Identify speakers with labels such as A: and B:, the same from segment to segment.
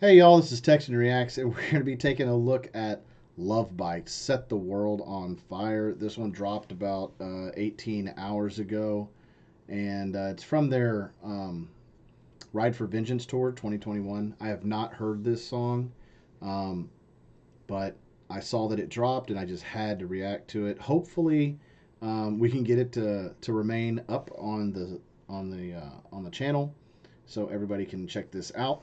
A: Hey y'all, this is Texan Reacts, and we're going to be taking a look at Love Bites, Set the World on Fire. This one dropped about uh, 18 hours ago, and uh, it's from their um, Ride for Vengeance tour 2021. I have not heard this song, um, but I saw that it dropped, and I just had to react to it. Hopefully, um, we can get it to, to remain up on the on the uh, on the channel, so everybody can check this out.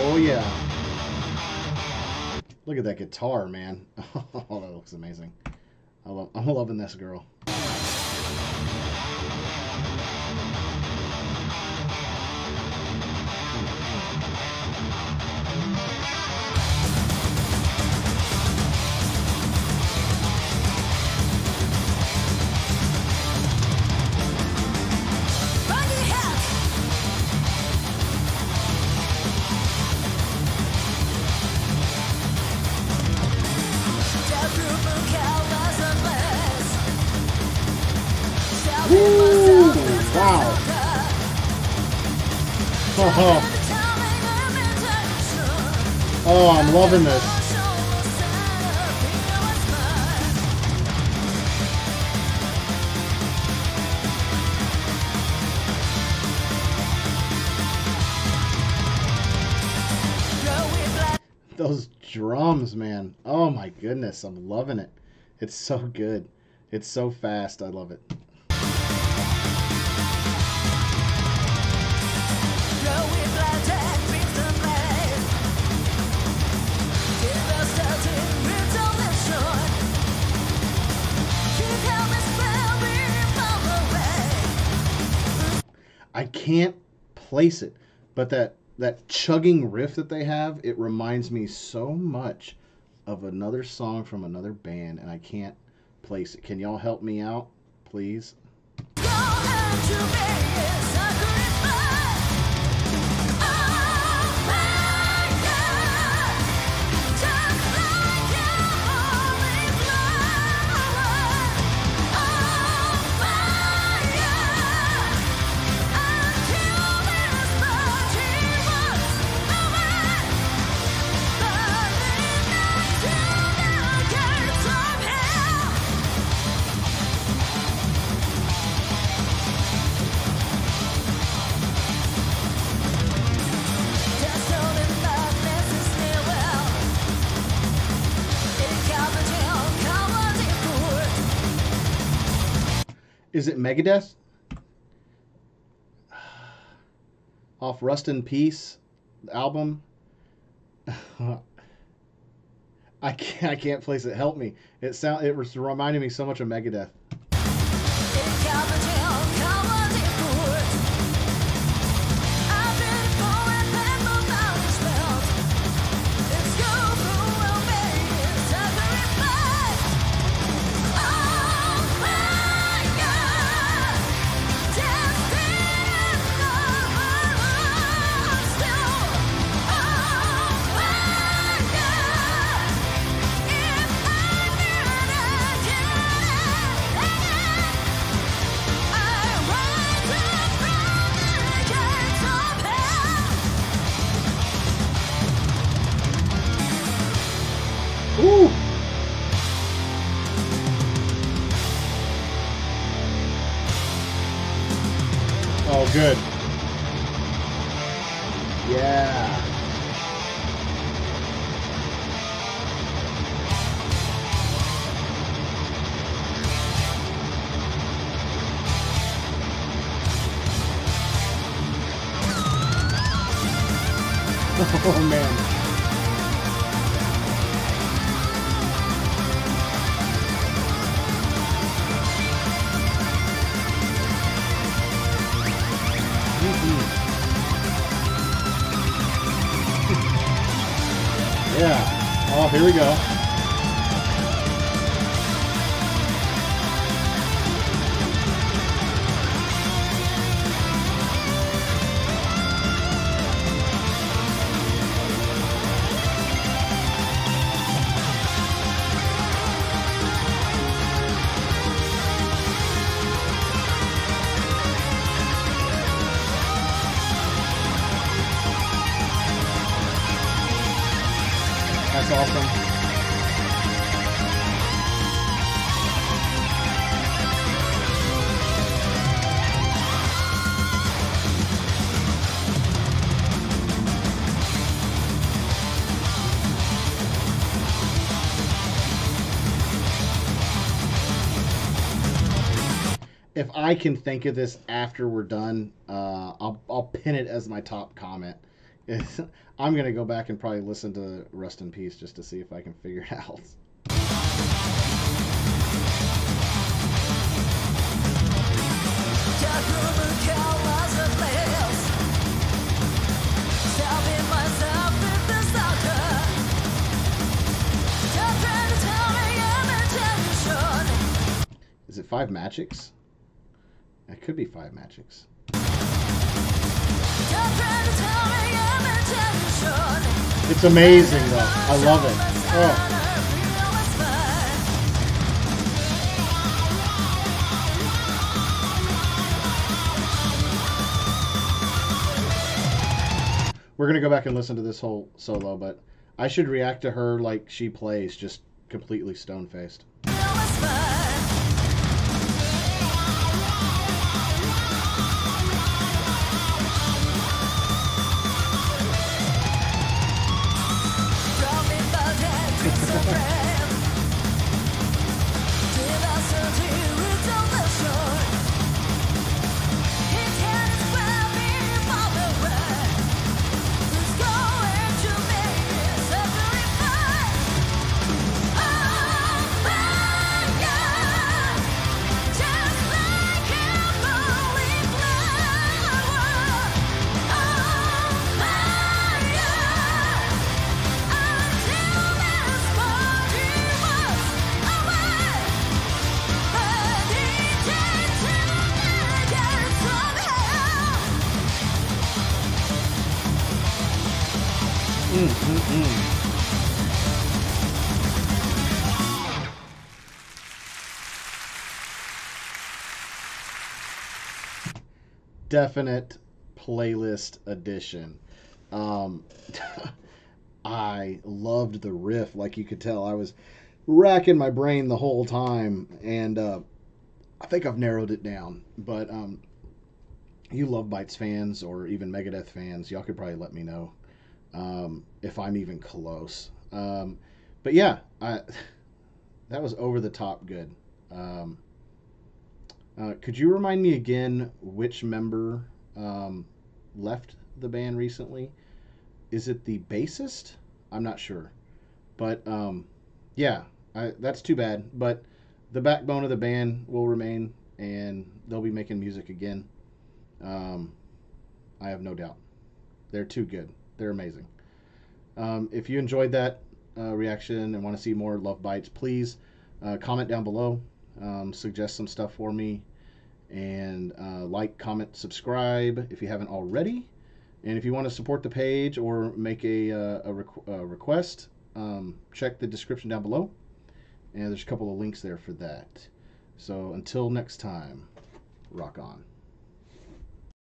A: Oh yeah. Look at that guitar, man. Oh, that looks amazing. I'm loving this girl.
B: Is
A: wow. Oh, oh, I'm loving this. Drums, man. Oh my goodness, I'm loving it. It's so good. It's so fast. I love it. I can't place it, but that that chugging riff that they have, it reminds me so much of another song from another band, and I can't place it. Can y'all help me out, please? Is it Megadeth? Off Rust in Peace album? I can't, I can't place it. Help me. It sound it was reminding me so much of Megadeth. Good. Yeah. Oh man.
B: Here we go. If I can think of this after we're done, uh, I'll I'll pin it as my top comment. I'm gonna go back and probably listen to Rest in Peace just to see if I can figure it out. Is it five magics? It could be five magics. It's amazing though. I love it. Oh. We're gonna go back and listen to this whole solo, but I should react to her like she plays, just completely stone faced wow, wow, wow. Definite playlist edition. Um, I loved the riff, like you could tell. I was racking my brain the whole time, and uh, I think I've narrowed it down. But um, you Love Bites fans or even Megadeth fans, y'all could probably let me know um, if I'm even close. Um, but yeah, I, that was over the top good. Um, uh, could you remind me again which member um, left the band recently? Is it the bassist? I'm not sure, but um, yeah, I, that's too bad. But the backbone of the band will remain, and they'll be making music again. Um, I have no doubt. They're too good. They're amazing. Um, if you enjoyed that uh, reaction and want to see more Love Bites, please uh, comment down below. Um, suggest some stuff for me. And uh, like, comment, subscribe if you haven't already. And if you want to support the page or make a, uh, a, requ- a request, um, check the description down below. And there's a couple of links there for that. So until next time, rock on.